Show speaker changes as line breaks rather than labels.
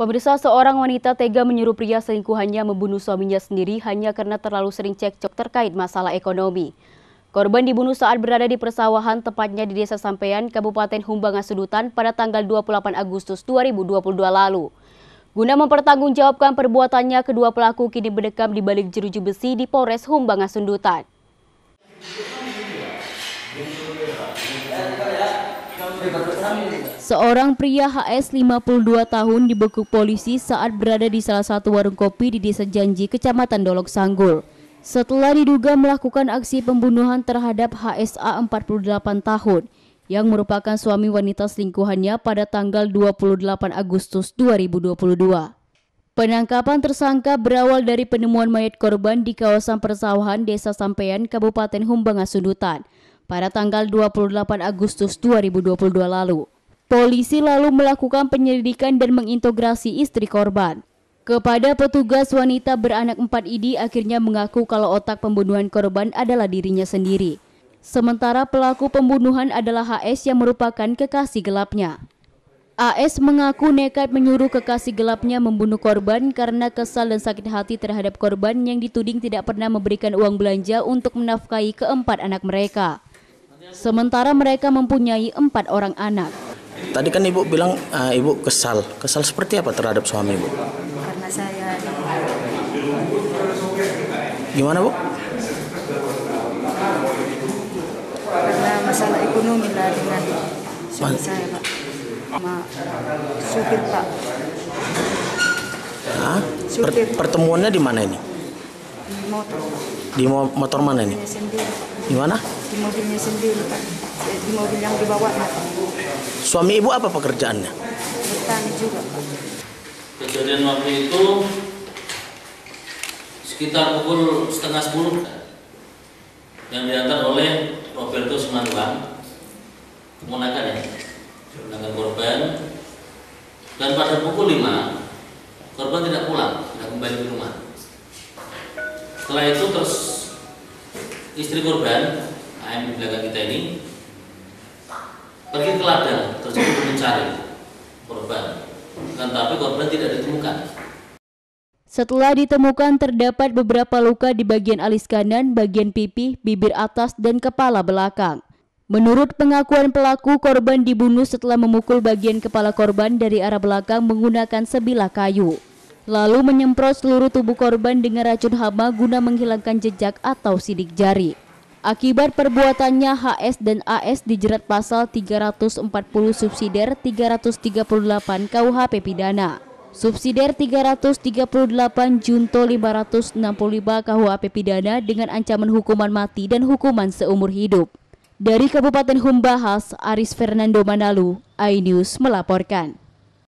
Pemirsa seorang wanita tega menyuruh pria selingkuhannya membunuh suaminya sendiri hanya karena terlalu sering cekcok terkait masalah ekonomi. Korban dibunuh saat berada di persawahan tepatnya di Desa Sampean, Kabupaten Humbangan Sudutan pada tanggal 28 Agustus 2022 lalu. Guna mempertanggungjawabkan perbuatannya, kedua pelaku kini berdekam di balik jeruji besi di Polres Humbangan Sundutan. Seorang pria HS 52 tahun dibekuk polisi saat berada di salah satu warung kopi di Desa Janji, Kecamatan Dolok Sanggul. Setelah diduga melakukan aksi pembunuhan terhadap HSA 48 tahun yang merupakan suami wanita selingkuhannya pada tanggal 28 Agustus 2022. Penangkapan tersangka berawal dari penemuan mayat korban di kawasan persawahan Desa Sampean, Kabupaten Humbangan Sundutan pada tanggal 28 Agustus 2022 lalu. Polisi lalu melakukan penyelidikan dan mengintegrasi istri korban. Kepada petugas wanita beranak empat ini akhirnya mengaku kalau otak pembunuhan korban adalah dirinya sendiri. Sementara pelaku pembunuhan adalah HS yang merupakan kekasih gelapnya. AS mengaku nekat menyuruh kekasih gelapnya membunuh korban karena kesal dan sakit hati terhadap korban yang dituding tidak pernah memberikan uang belanja untuk menafkahi keempat anak mereka. Sementara mereka mempunyai empat orang anak.
Tadi kan ibu bilang uh, ibu kesal. Kesal seperti apa terhadap suami ibu?
Karena saya
Gimana bu?
karena masalah ekonomi lah dengan suami saya pak. Ma, supir pak,
Hah? Per-
Supir.
pertemuannya di mana ini?
Di motor
Di mo- motor mana ini? Di mana?
di mobilnya sendiri pak, di mobil yang dibawa pak.
Suami ibu apa pekerjaannya?
Bertani juga pak.
Kejadian waktu itu sekitar pukul setengah sepuluh yang diantar oleh Roberto Simanduan, keponakan ya, keponakan korban. Dan pada pukul 5 korban tidak pulang, tidak kembali ke rumah. Setelah itu terus istri korban, AM di belakang kita ini, pergi ke ladang untuk mencari korban. Kan tapi korban tidak ditemukan.
Setelah ditemukan terdapat beberapa luka di bagian alis kanan, bagian pipi, bibir atas, dan kepala belakang. Menurut pengakuan pelaku, korban dibunuh setelah memukul bagian kepala korban dari arah belakang menggunakan sebilah kayu. Lalu menyemprot seluruh tubuh korban dengan racun hama guna menghilangkan jejak atau sidik jari. Akibat perbuatannya, HS dan AS dijerat pasal 340 subsidiar 338 KUHP pidana. Subsidiar 338 Junto 565 KUHP pidana dengan ancaman hukuman mati dan hukuman seumur hidup. Dari Kabupaten Humbahas, Aris Fernando Manalu, iNews melaporkan.